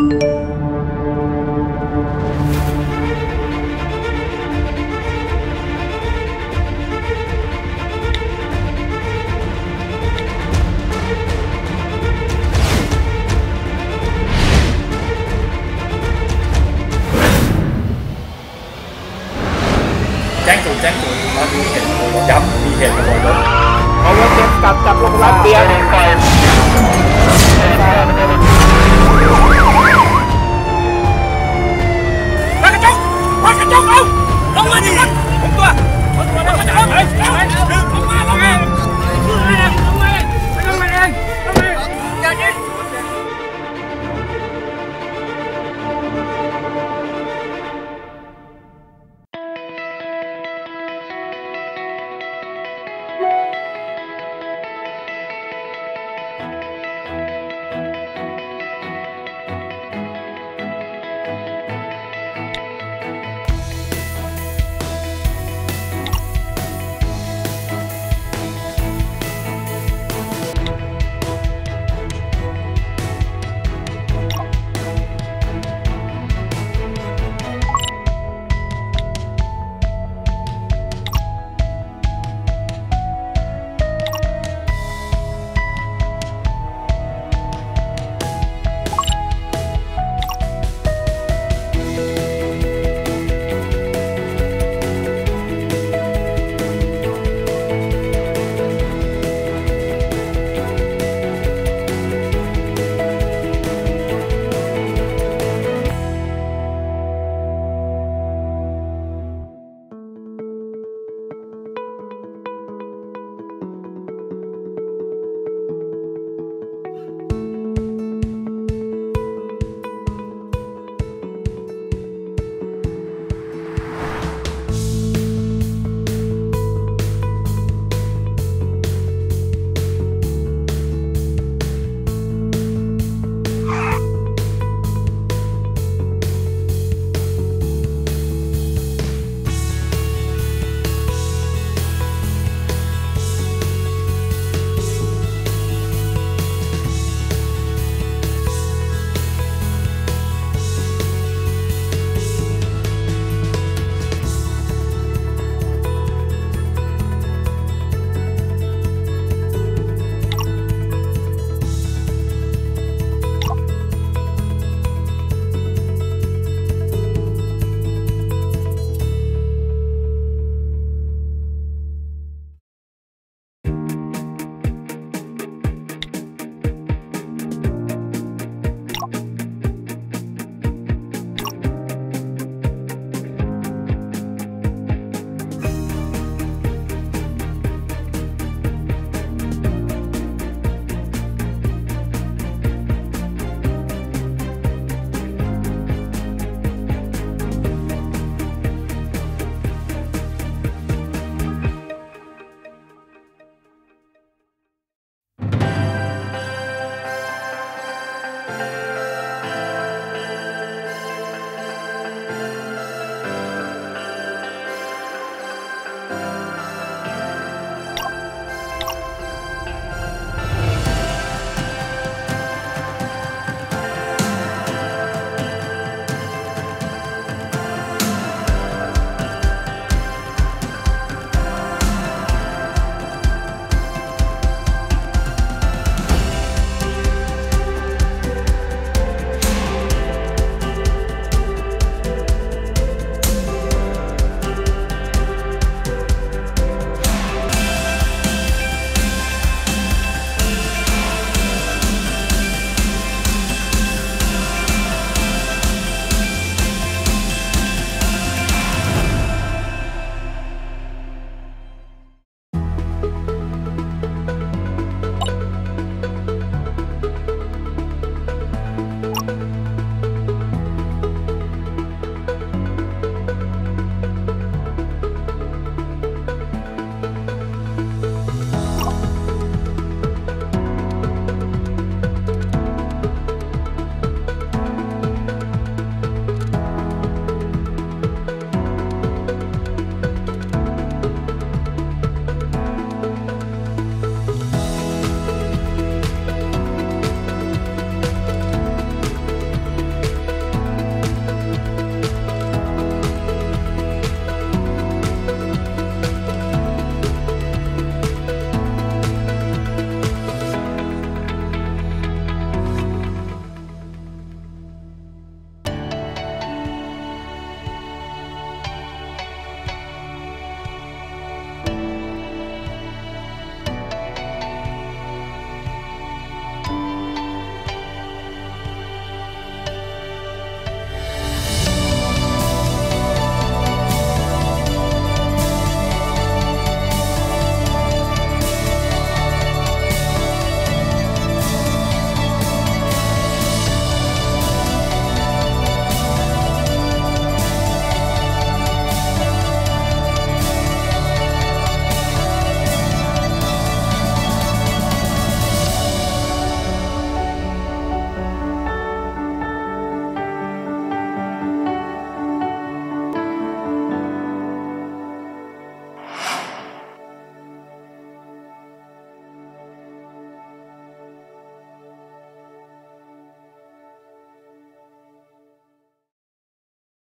tránh trụ tránh trụ nó đi hiện nó dám đi hiện là bọn lớn nó lên trên cặp cặp lúc lát chốt không không có gì không tôi